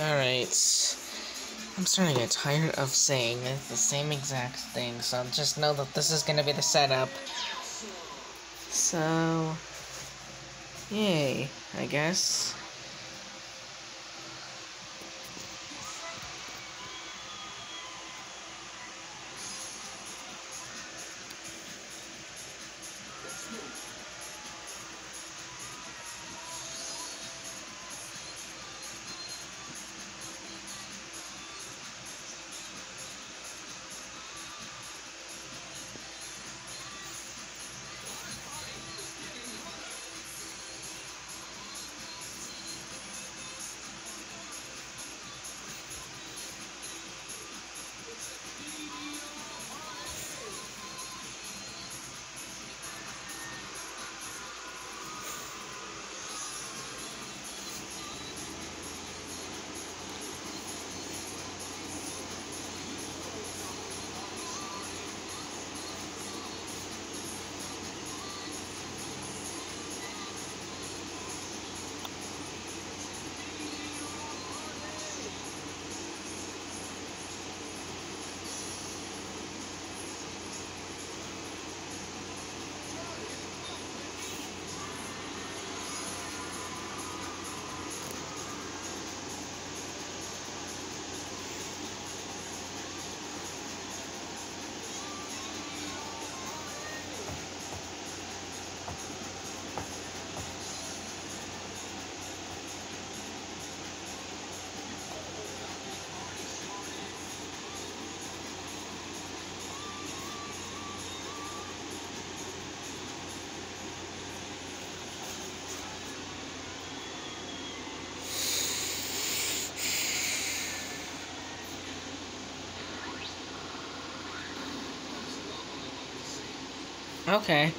Alright. I'm starting to get tired of saying the same exact thing, so just know that this is gonna be the setup. So... Yay, I guess. Okay.